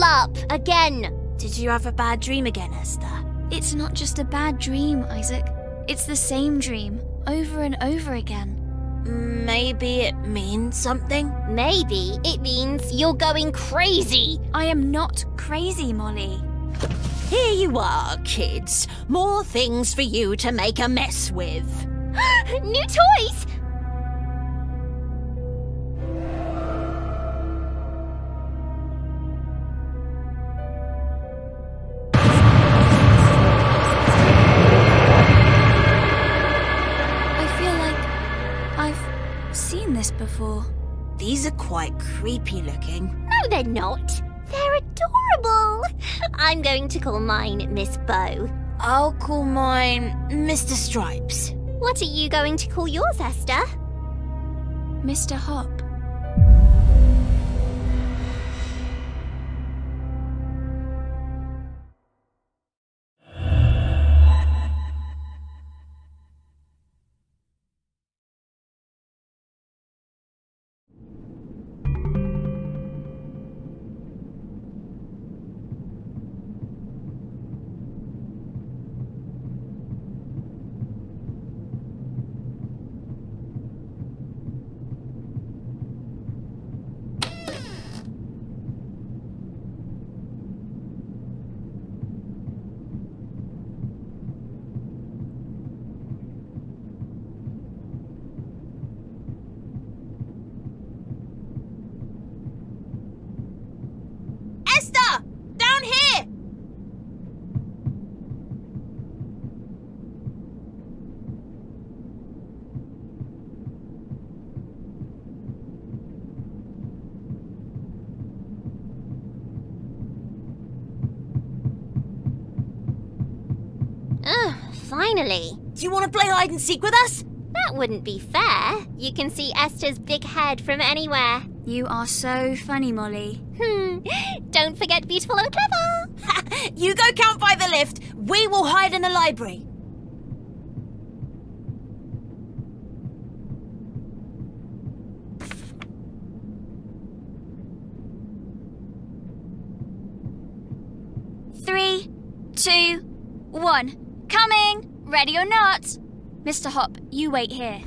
all up again. Did you have a bad dream again, Esther? It's not just a bad dream, Isaac. It's the same dream, over and over again. Maybe it means something? Maybe it means you're going crazy. I am not crazy, Molly. Here you are, kids. More things for you to make a mess with. New toys! Before. These are quite creepy looking. No, they're not. They're adorable. I'm going to call mine Miss Bow. I'll call mine Mr. Stripes. What are you going to call yours, Esther? Mr. Hopp. Finally. Do you want to play hide and seek with us? That wouldn't be fair. You can see Esther's big head from anywhere. You are so funny, Molly. Hmm. Don't forget beautiful and clever. You go count by the lift. We will hide in the library. Three, two, one. Ready or not? Mr. Hopp, you wait here.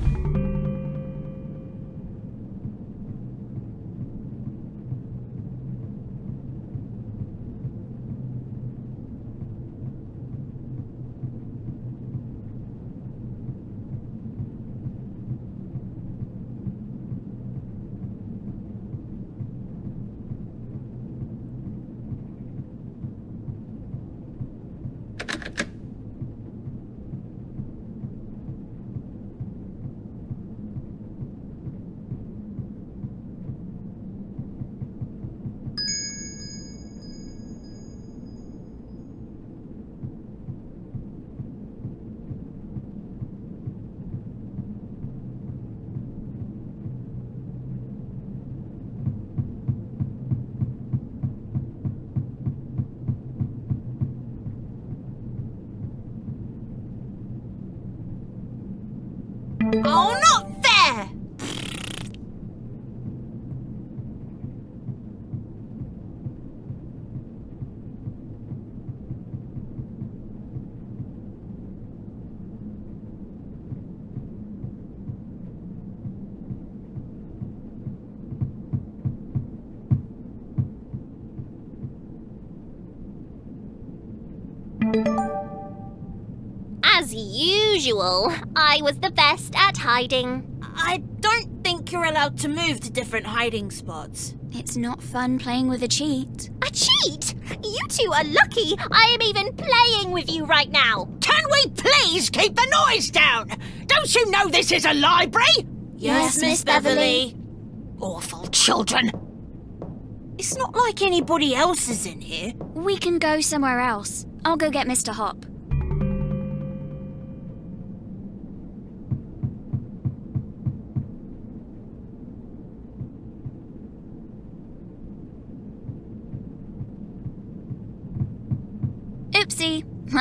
Usual, I was the best at hiding. I don't think you're allowed to move to different hiding spots. It's not fun playing with a cheat. A cheat? You two are lucky I am even playing with you right now. Can we please keep the noise down? Don't you know this is a library? Yes, Miss Beverly. Awful children. It's not like anybody else is in here. We can go somewhere else. I'll go get Mr. Hopp.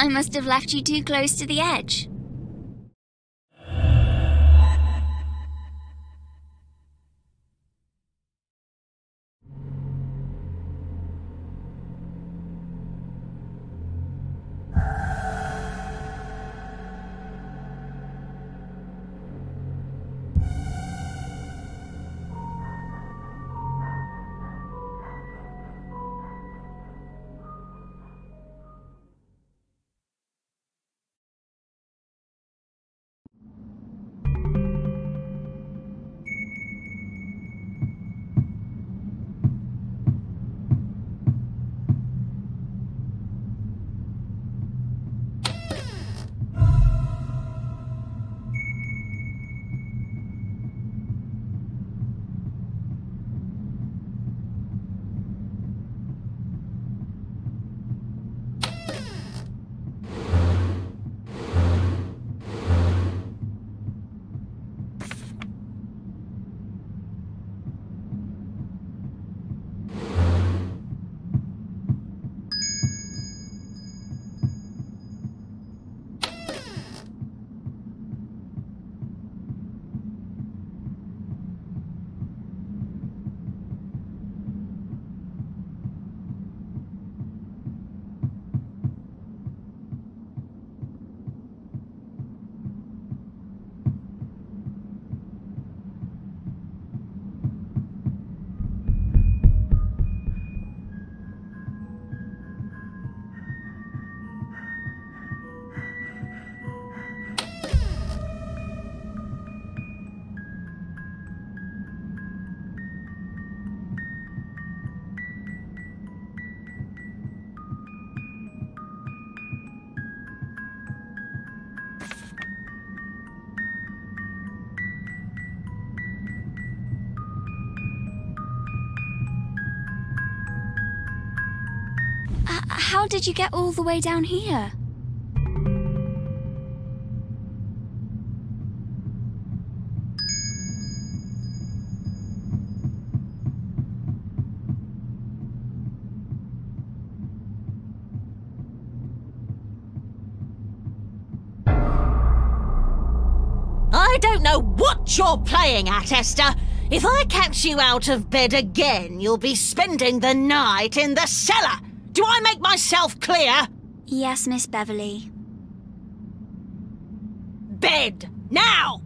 I must have left you too close to the edge. Did you get all the way down here? I don't know what you're playing at, Esther. If I catch you out of bed again, you'll be spending the night in the cellar. Do I make myself clear? Yes, Miss Beverly. Bed, now!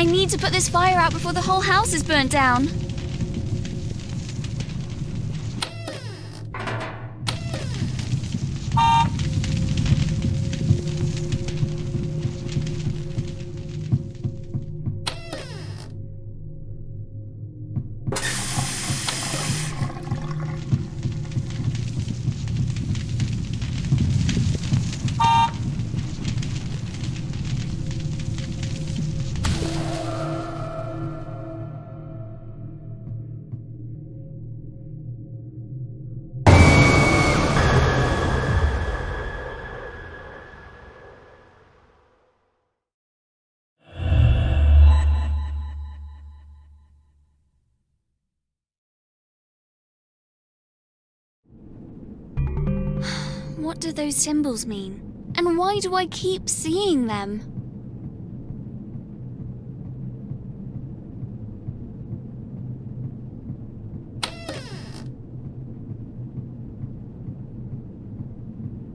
I need to put this fire out before the whole house is burnt down. What do those symbols mean? And why do I keep seeing them?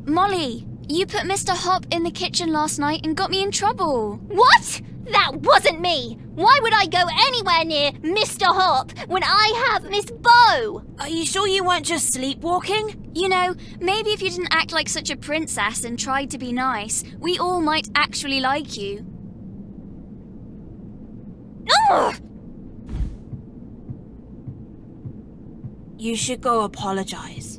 Molly, you put Mr. Hopp in the kitchen last night and got me in trouble. What? That wasn't me! Why would I go anywhere near Mr. Hopp when I have Miss Bow? Are you sure you weren't just sleepwalking? You know, maybe if you didn't act like such a princess and tried to be nice, we all might actually like you. Ugh! You should go apologize.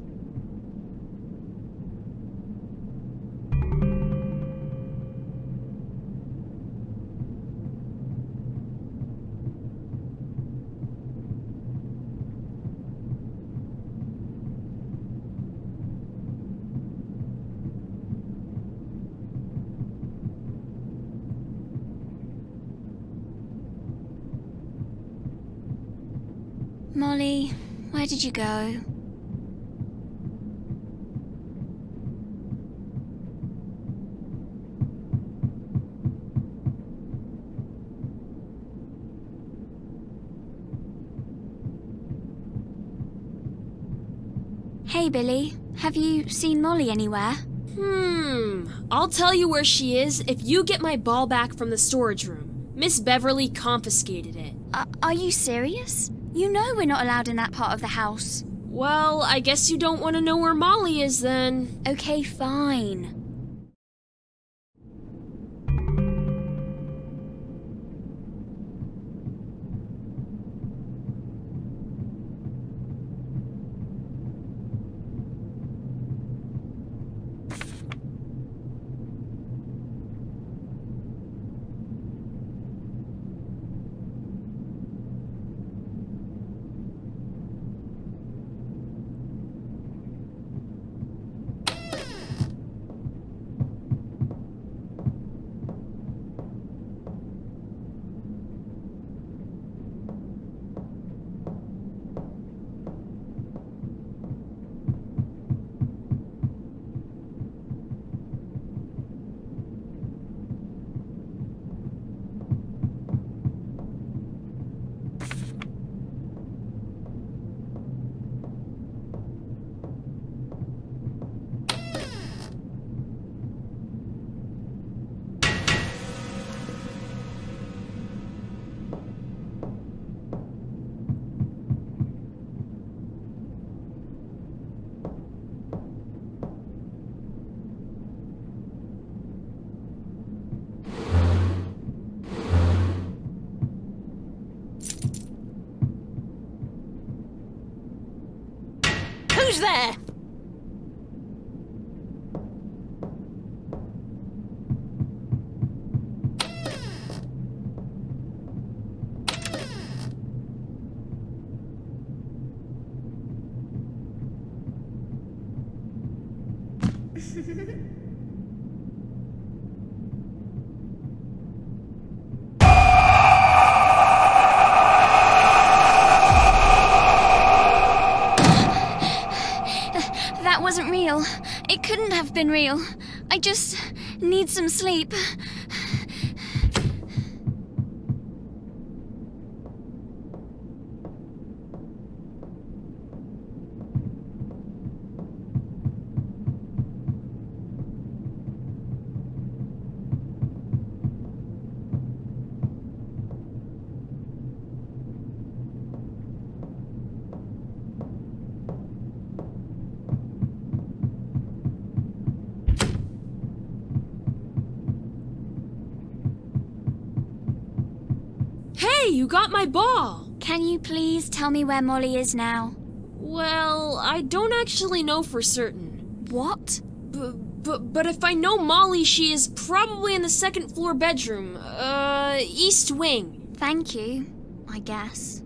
Where did you go? Hey, Billy. Have you seen Molly anywhere? Hmm. I'll tell you where she is if you get my ball back from the storage room. Miss Beverly confiscated it. Uh, are you serious? You know we're not allowed in that part of the house. Well, I guess you don't want to know where Molly is then. Okay, fine. Been real. I just need some sleep. Hey, you got my ball! Can you please tell me where Molly is now? Well, I don't actually know for certain. What? B- but, but if I know Molly, she is probably in the second floor bedroom. Uh, east wing. Thank you, I guess.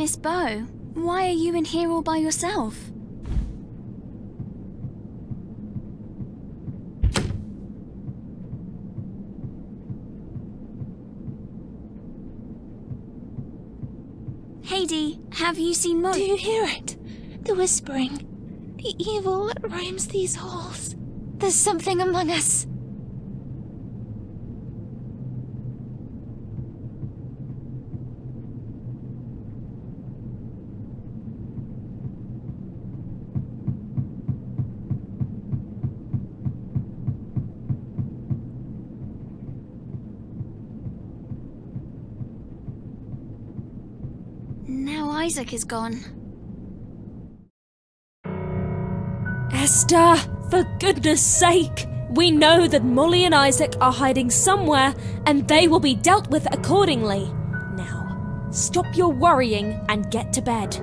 Miss Bow, why are you in here all by yourself? Heidi, have you seen Do you hear it? The whispering. The evil that roams these halls. There's something among us. Now Isaac is gone. Esther, for goodness sake! We know that Molly and Isaac are hiding somewhere, and they will be dealt with accordingly. Now, stop your worrying and get to bed.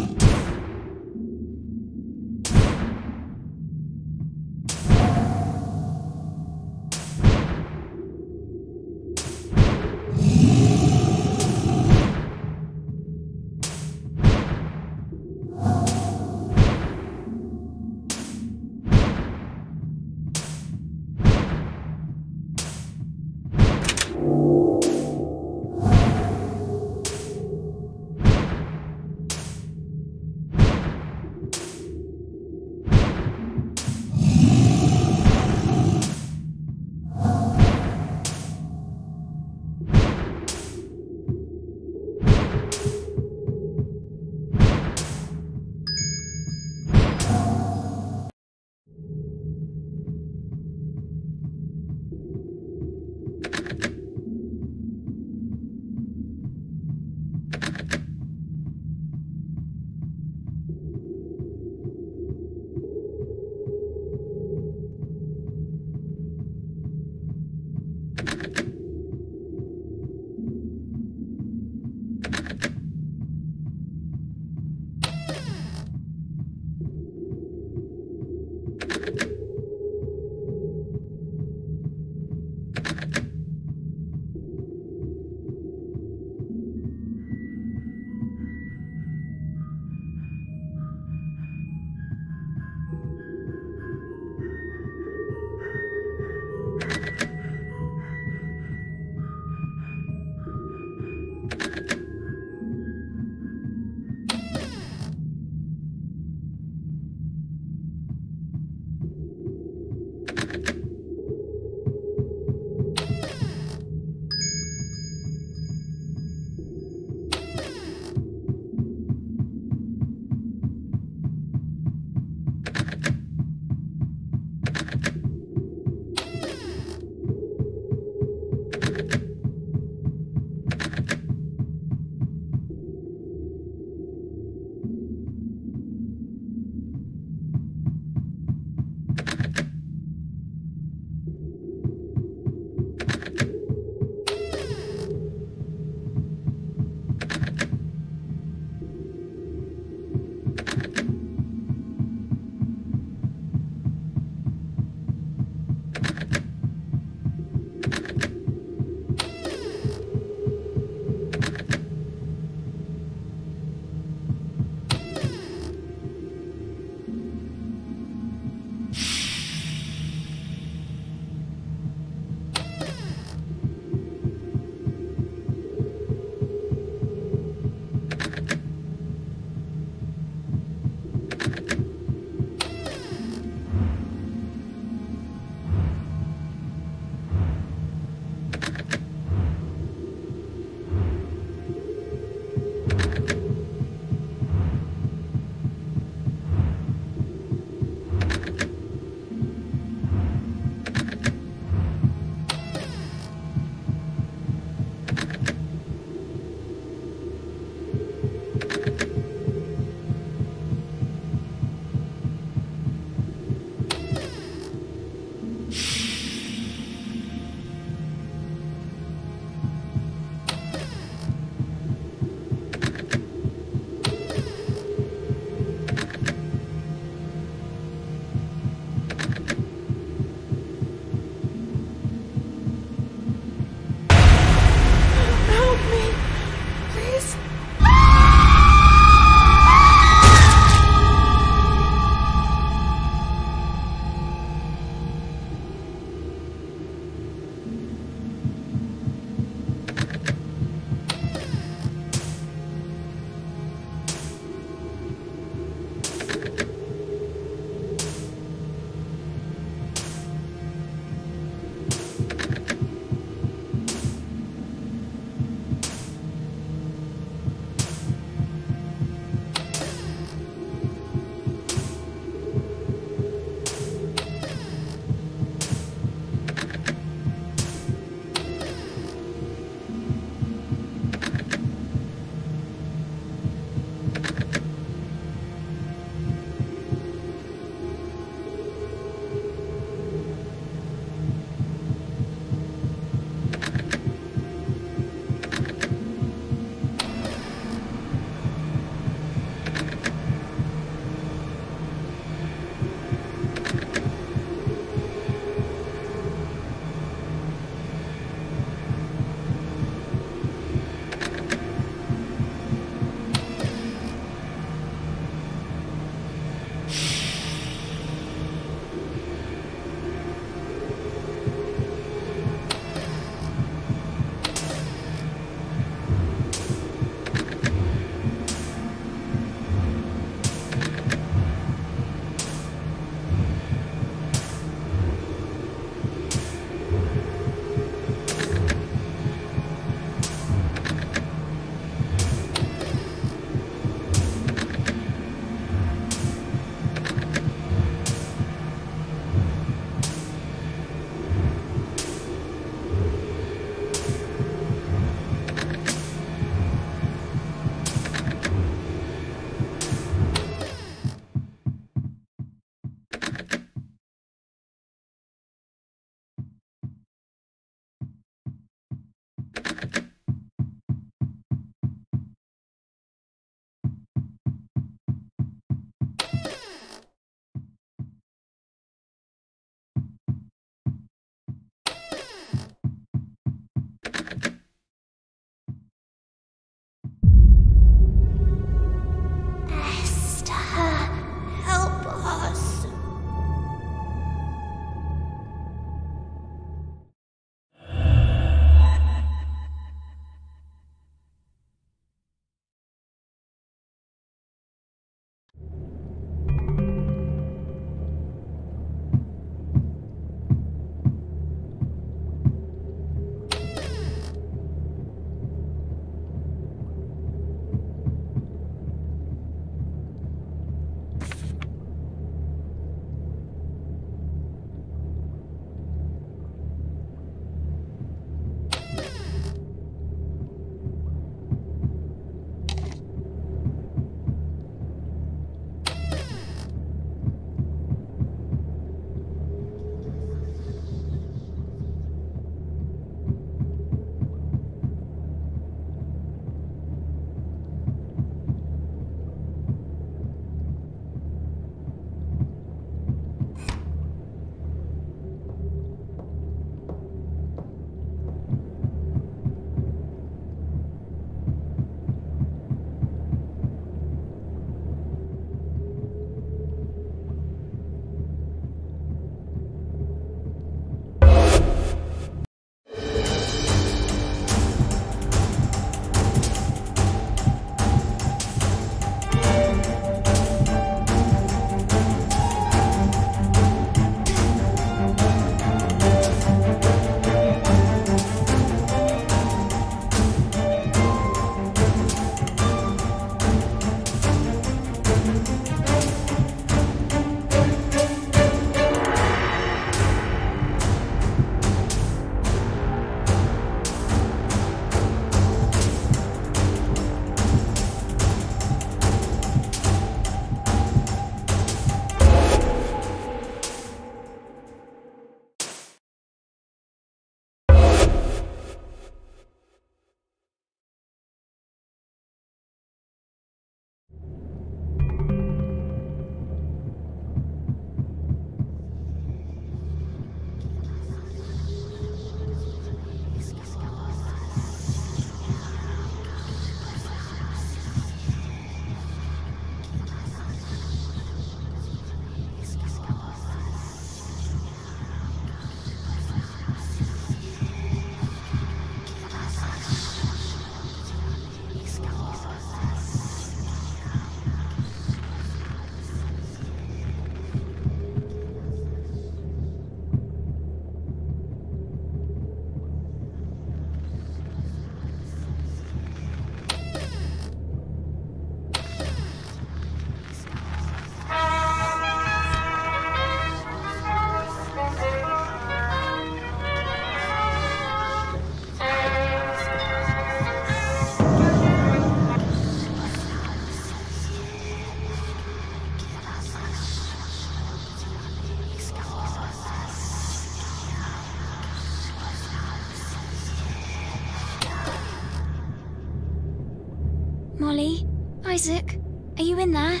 Isaac, are you in there?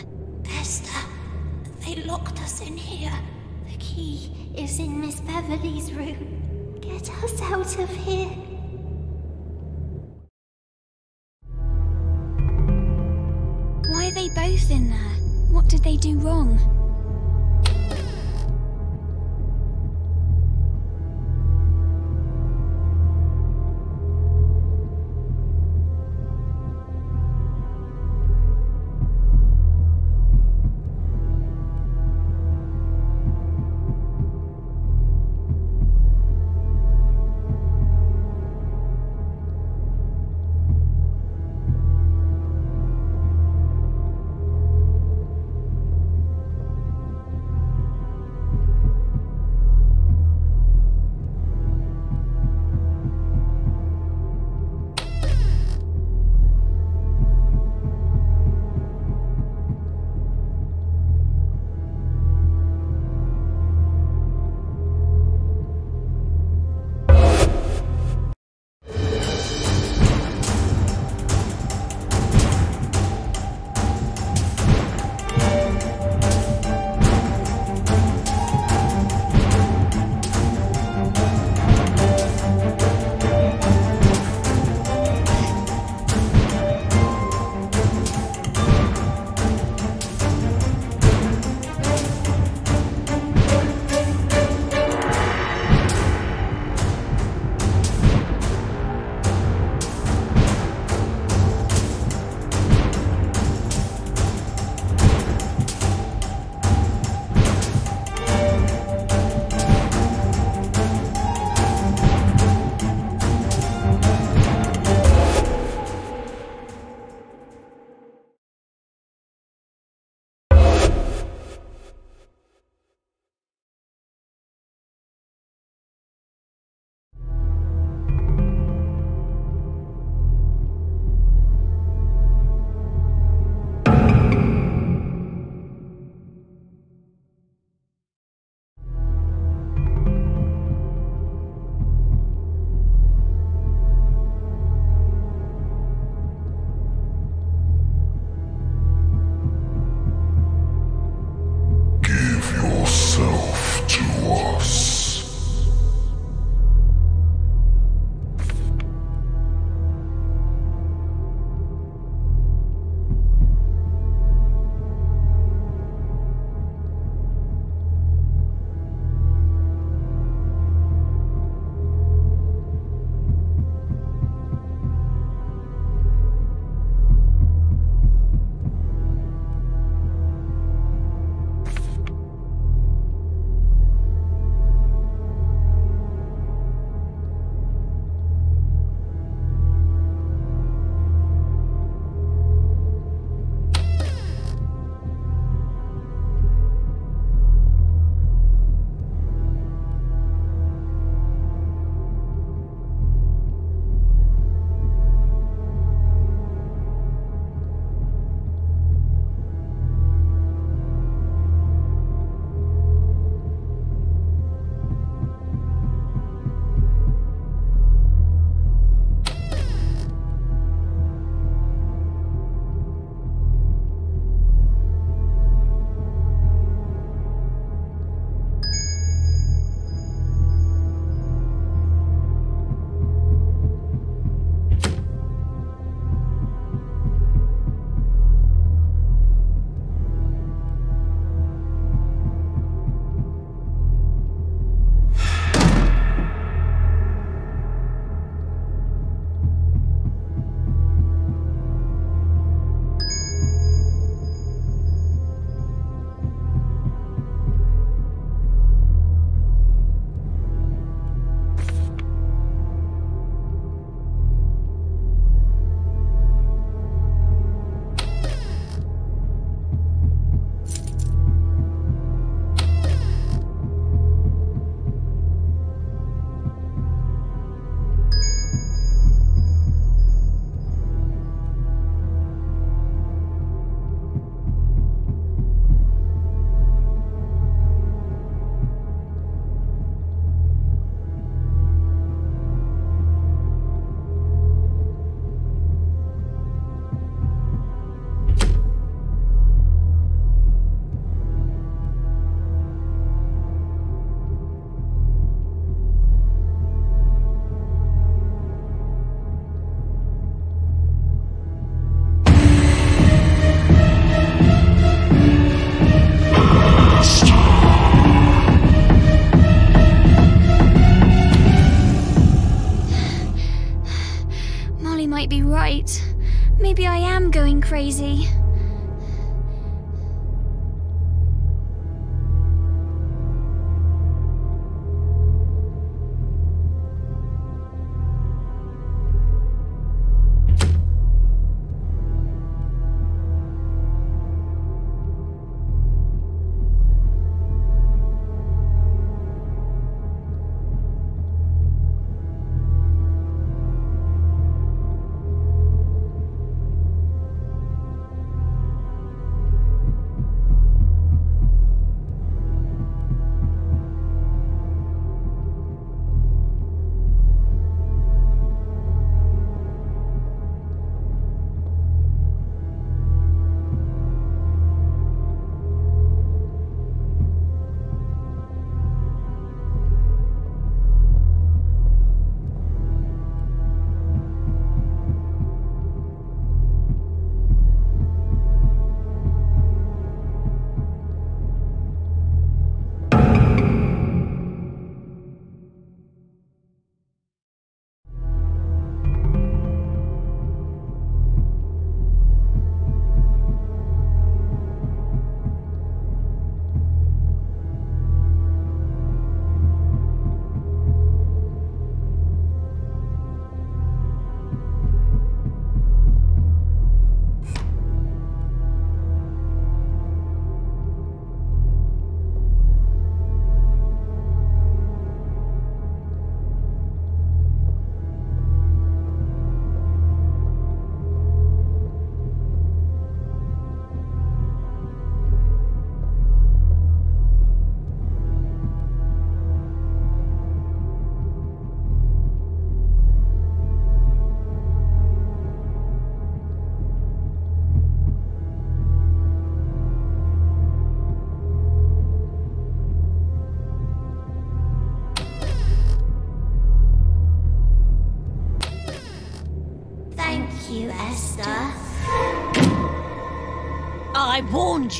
Esther, they locked us in here. The key is in Miss Beverly's room. Get us out of here. Why are they both in there? What did they do wrong? Crazy.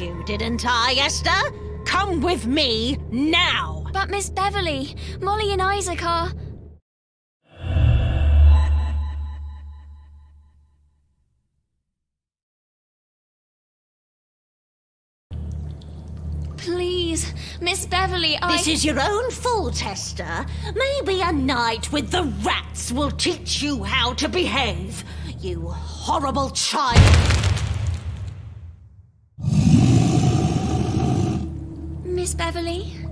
You, didn't I, Esther? Come with me now. But Miss Beverly, Molly and Isaac are. Please, Miss Beverly, I. This is your own fault, Esther. Maybe a night with the rats will teach you how to behave. You horrible child. Beverly?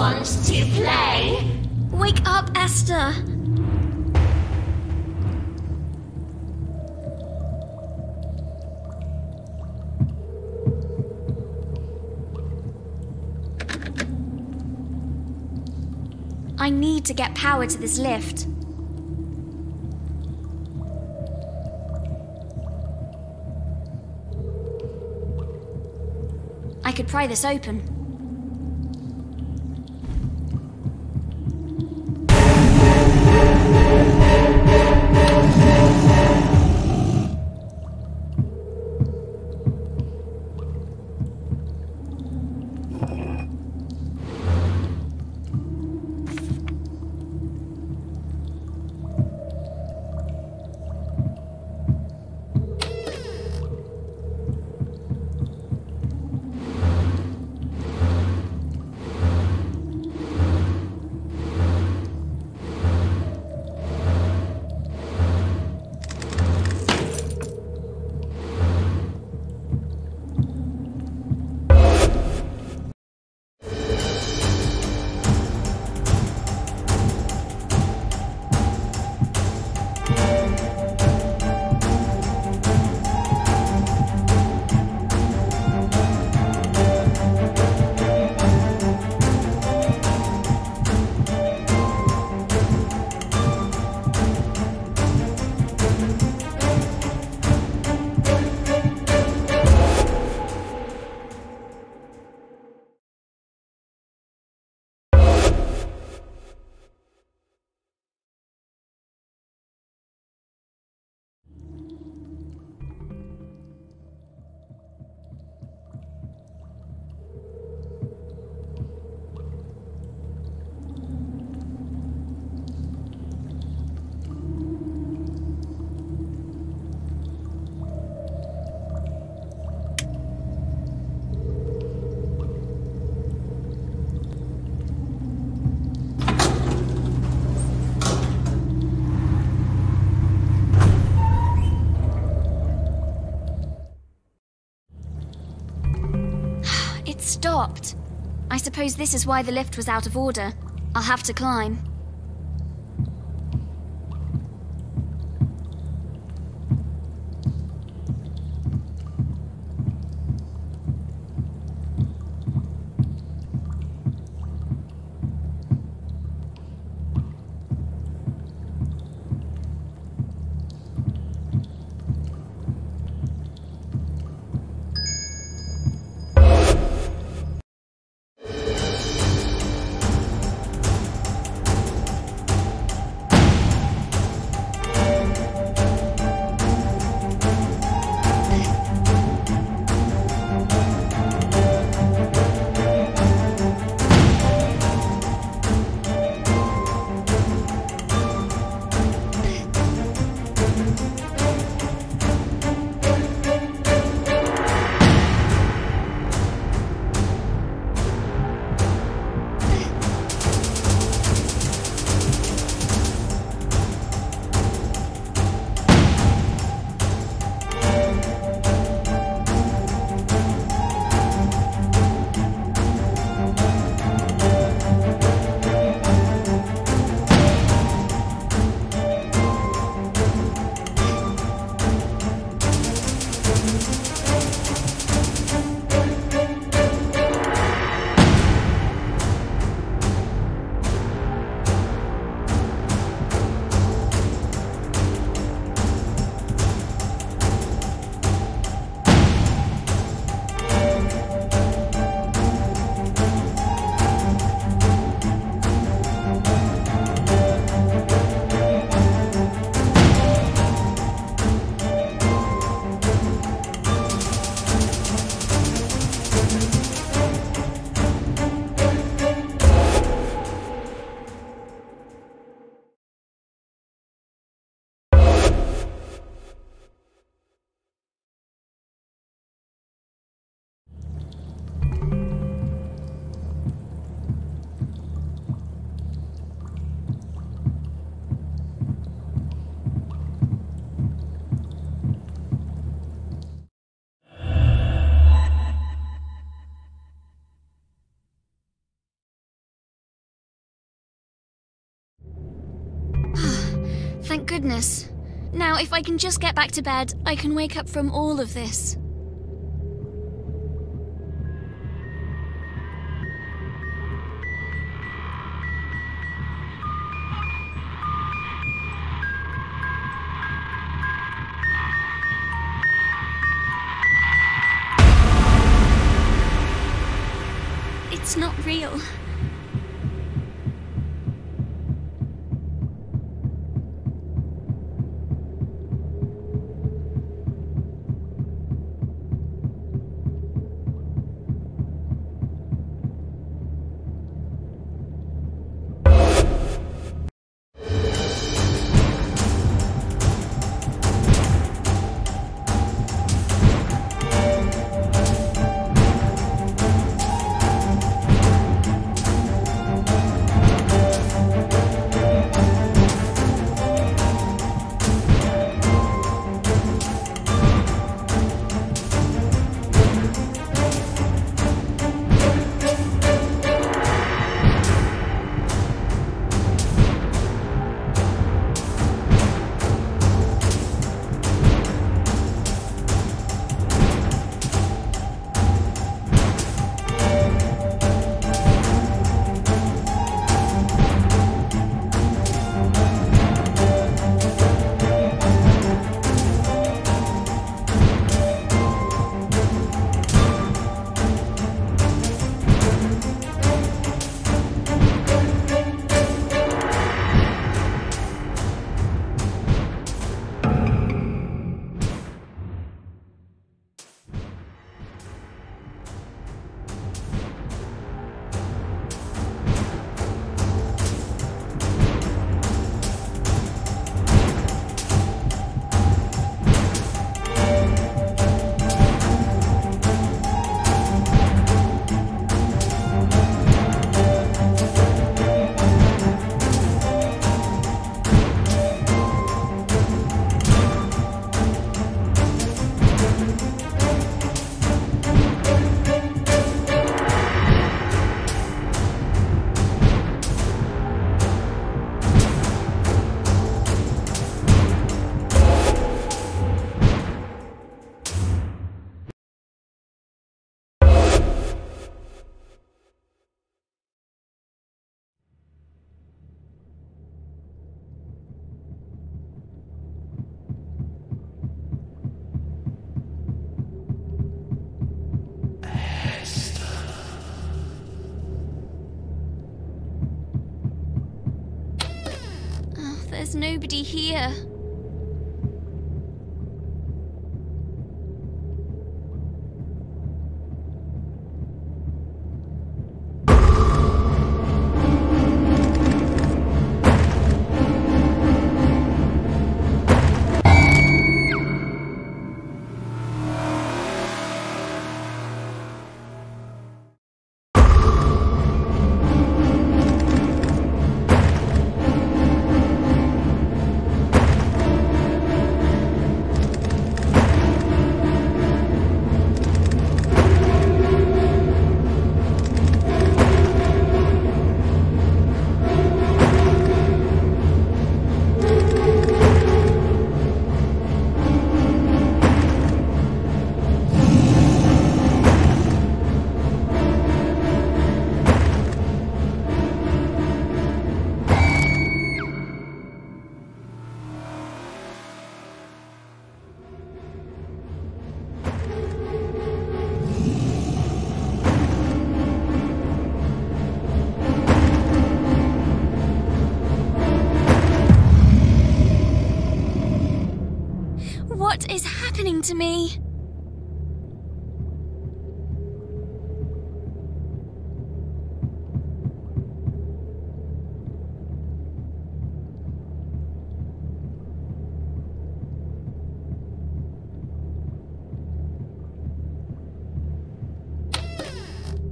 Want to play. Wake up, Esther. I need to get power to this lift. I could pry this open. I suppose this is why the lift was out of order. I'll have to climb. Goodness. Now, if I can just get back to bed, I can wake up from all of this. There's nobody here. Is to me?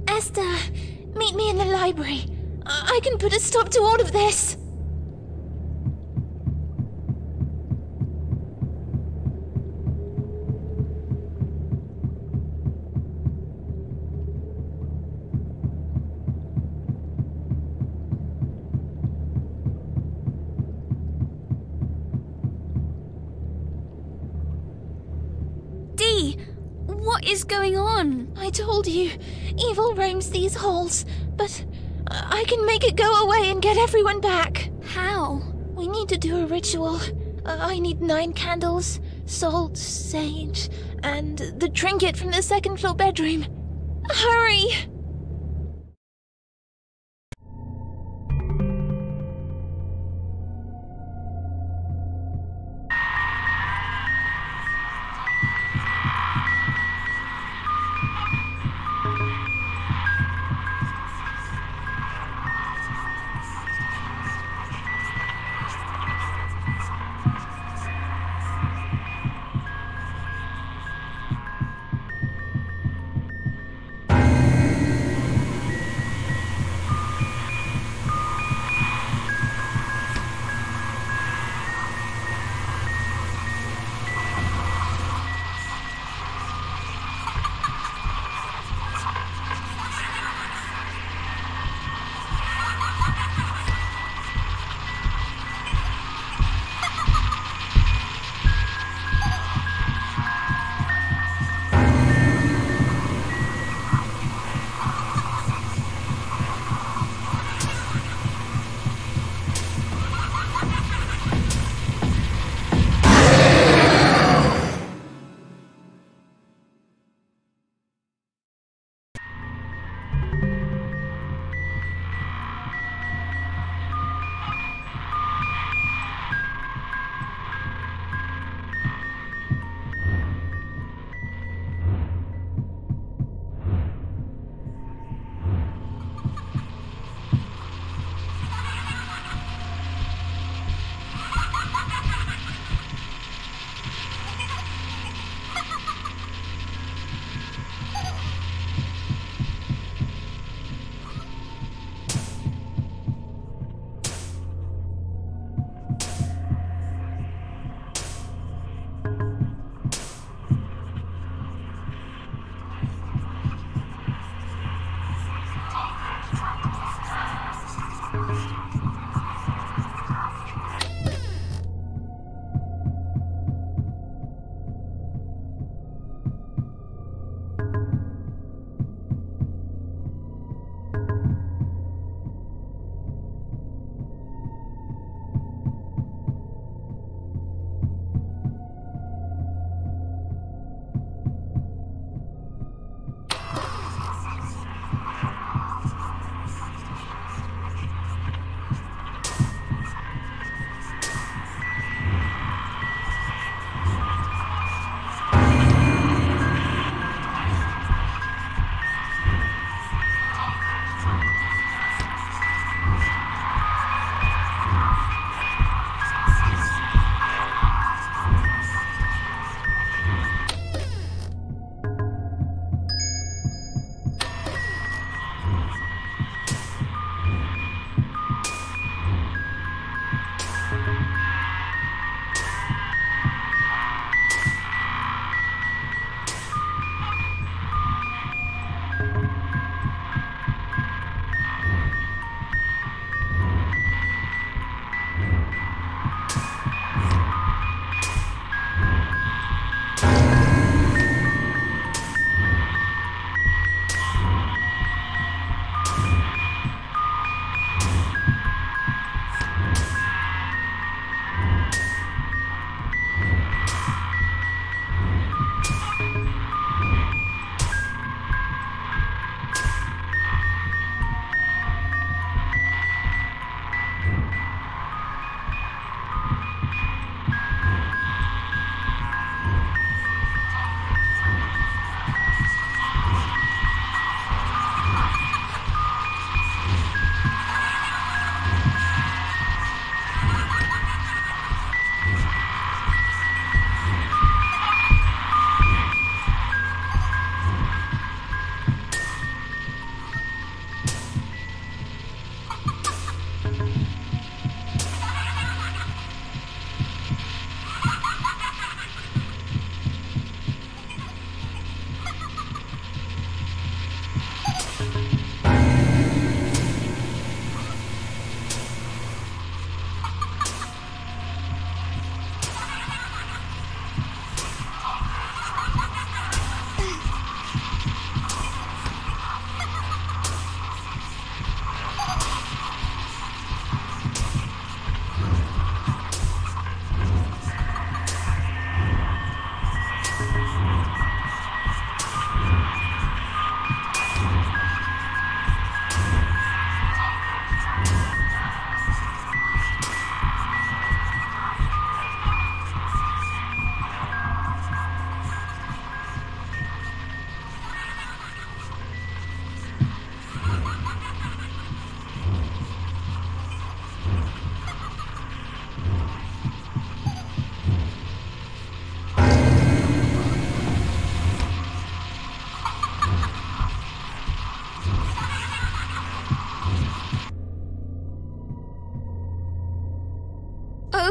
Esther, meet me in the library. I I can put a stop to all of this. Dee, what is going on? I told you, evil roams these halls, but I can make it go away and get everyone back. How? We need to do a ritual. I need nine candles, salt, sage, and the trinket from the second floor bedroom. Hurry!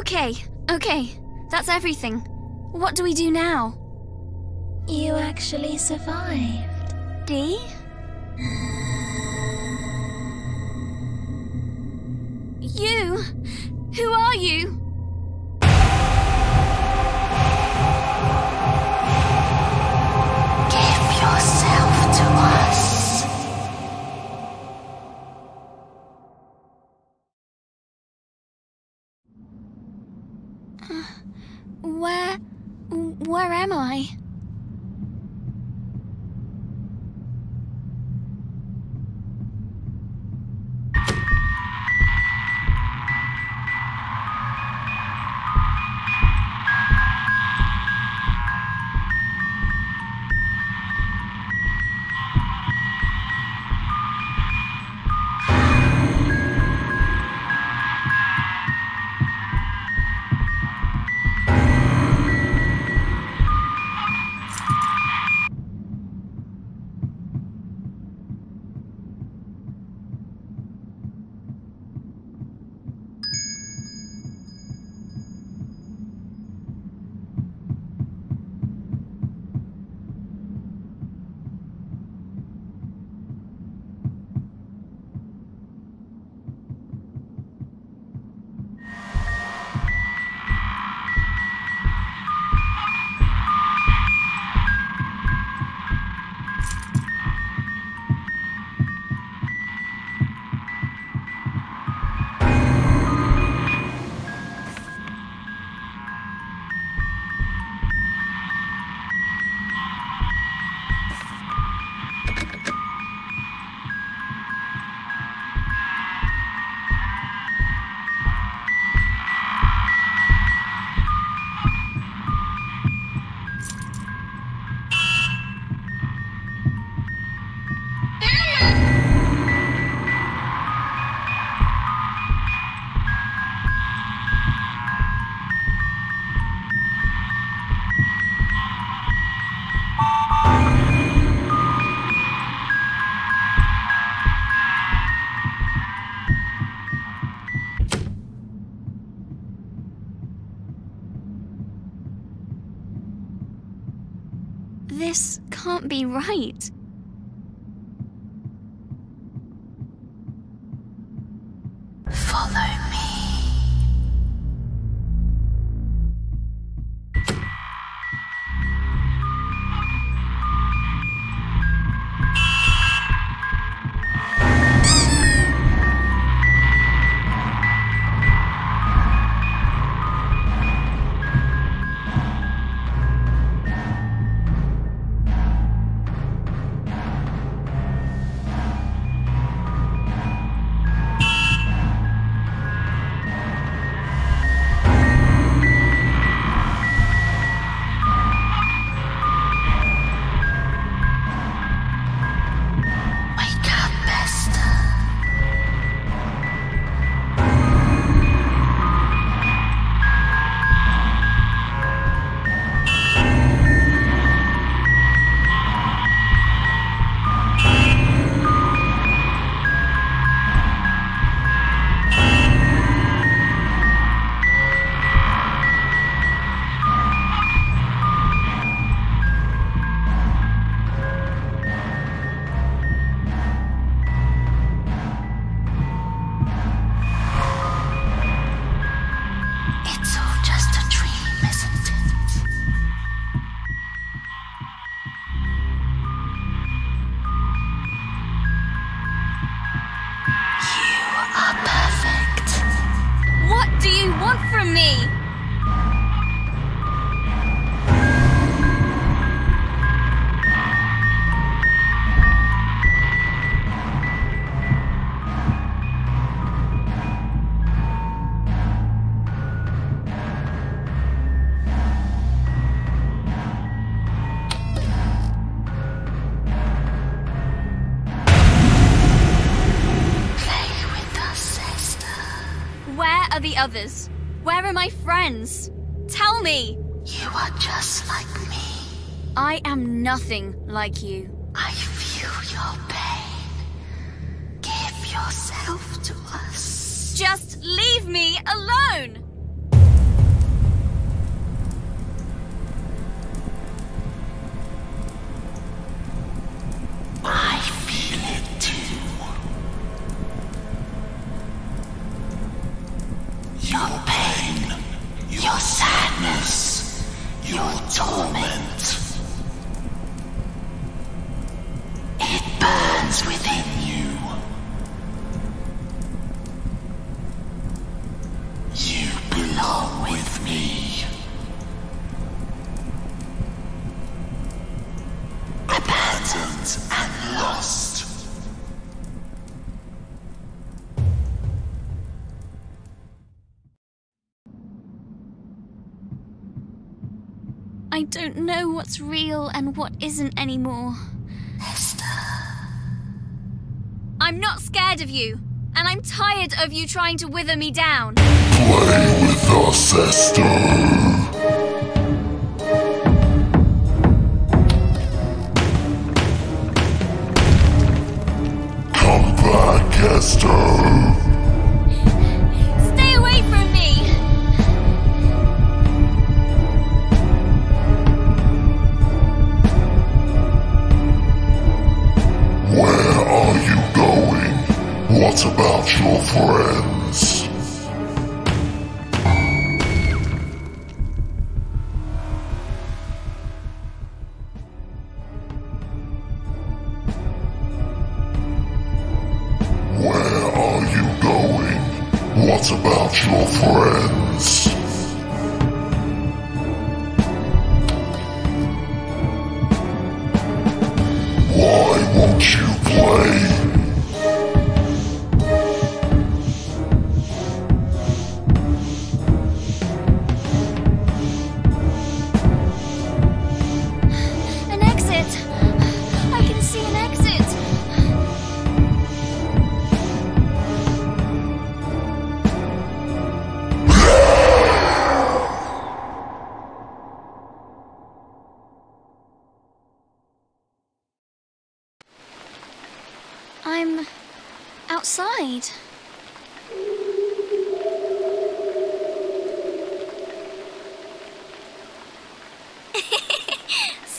Okay, okay. That's everything. What do we do now? You actually survived. Dee? You? Who are you? Others? Where are my friends? Tell me! You are just like me. I am nothing like you. I feel your pain. Give yourself to us. Just leave me alone! What's real and what isn't anymore. Esther. I'm not scared of you, and I'm tired of you trying to wither me down. Play with us, Esther.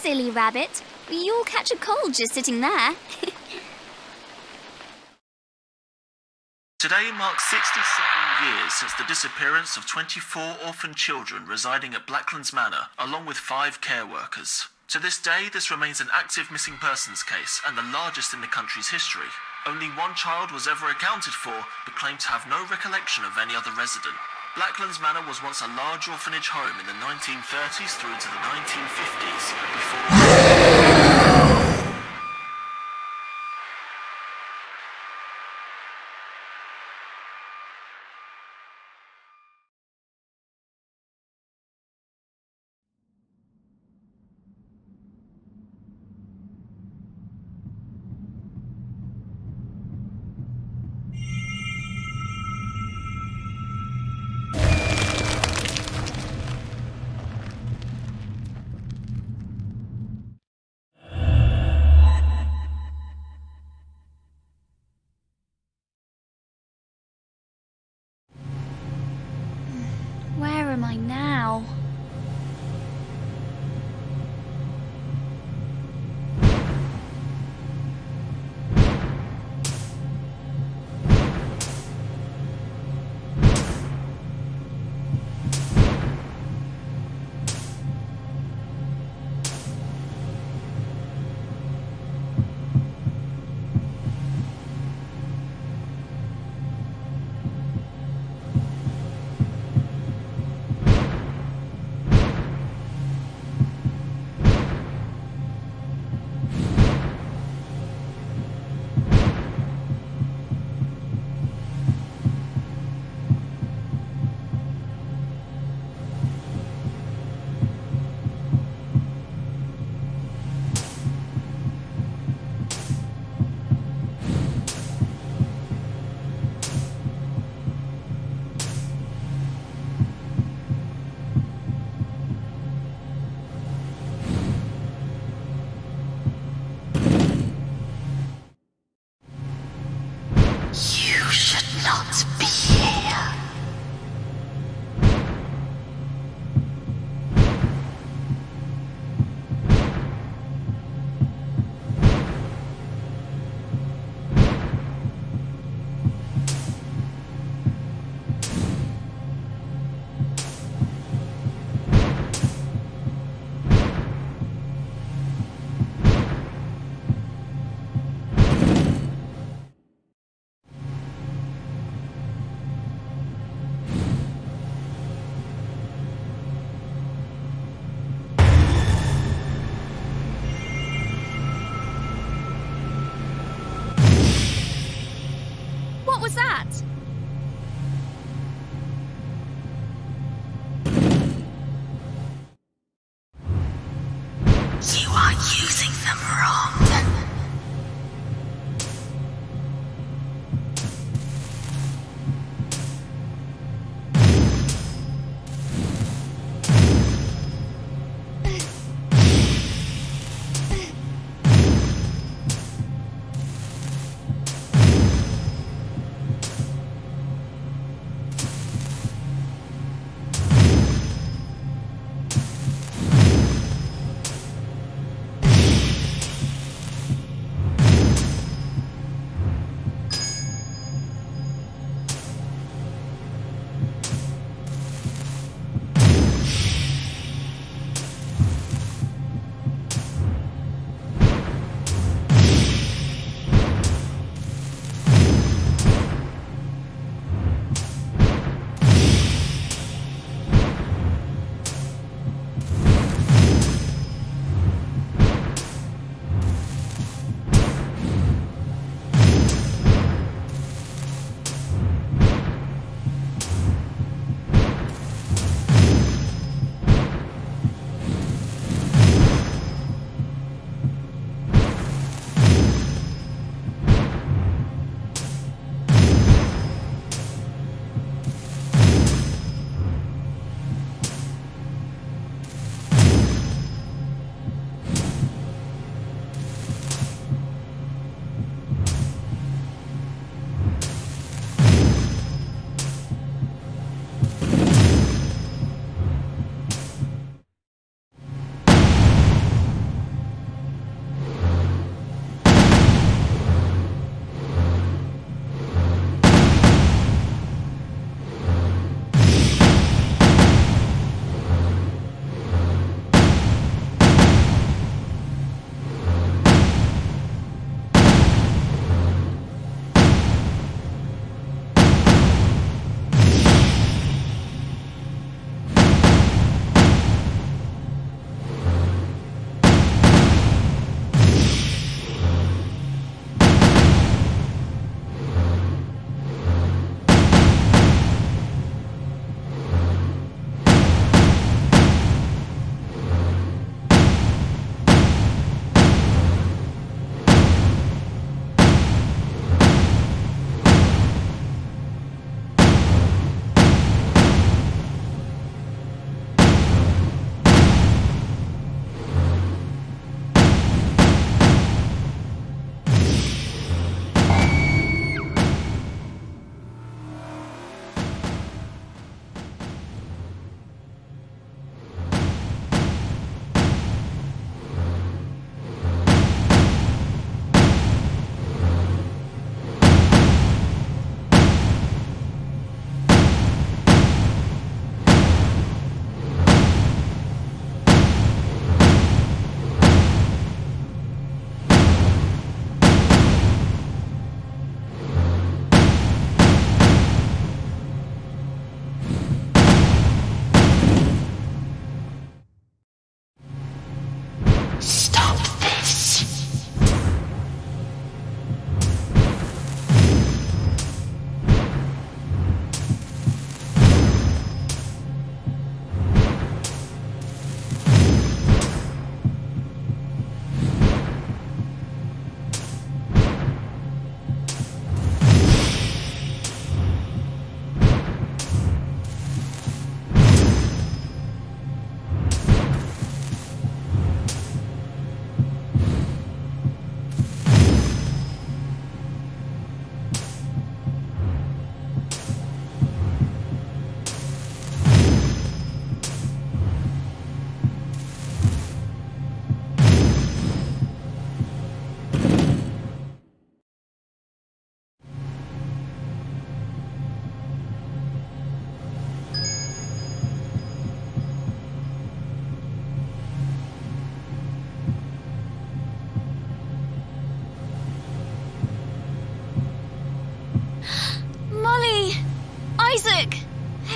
Silly rabbit. You'll catch a cold just sitting there. Today marks 67 years since the disappearance of 24 orphan children residing at Blacklands Manor, along with five care workers. To this day, this remains an active missing persons case and the largest in the country's history. Only one child was ever accounted for, but claimed to have no recollection of any other resident. Blacklands Manor was once a large orphanage home in the 1930s through to the 1950s, before.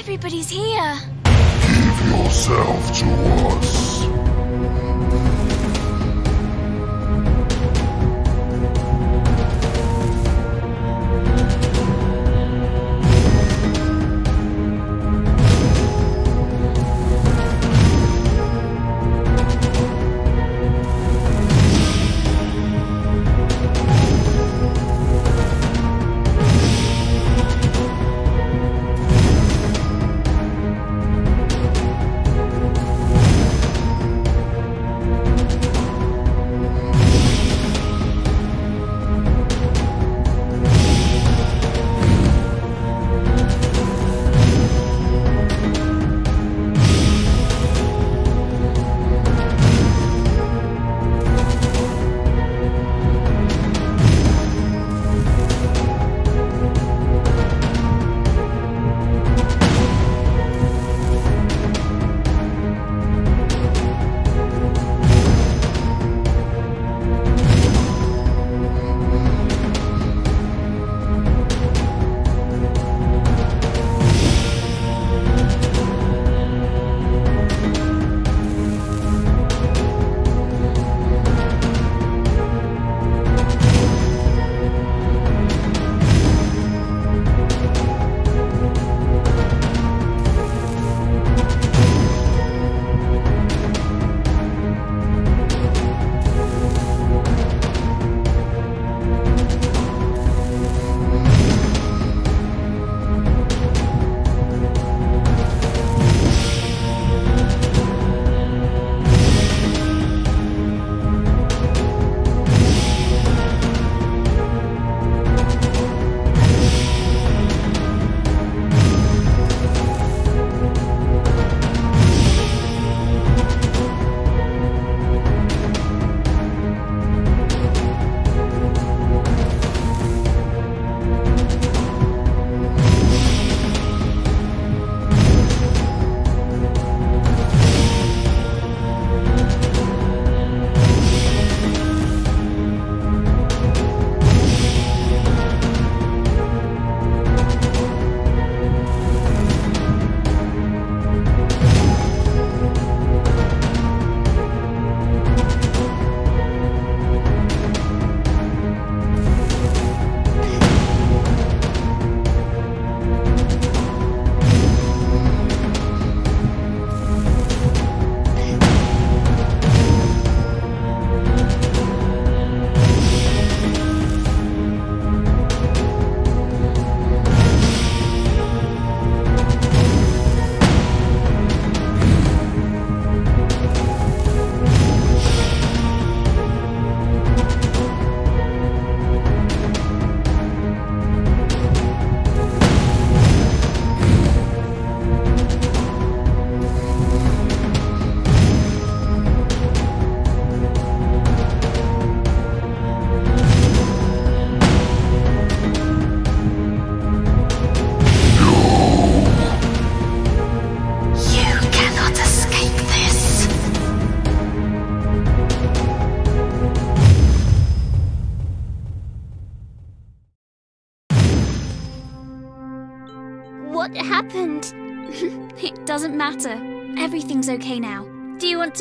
Everybody's here. Give yourself to us.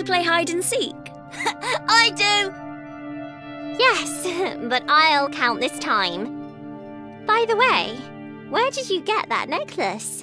To play hide and seek? I do! Yes, but I'll count this time. By the way, where did you get that necklace?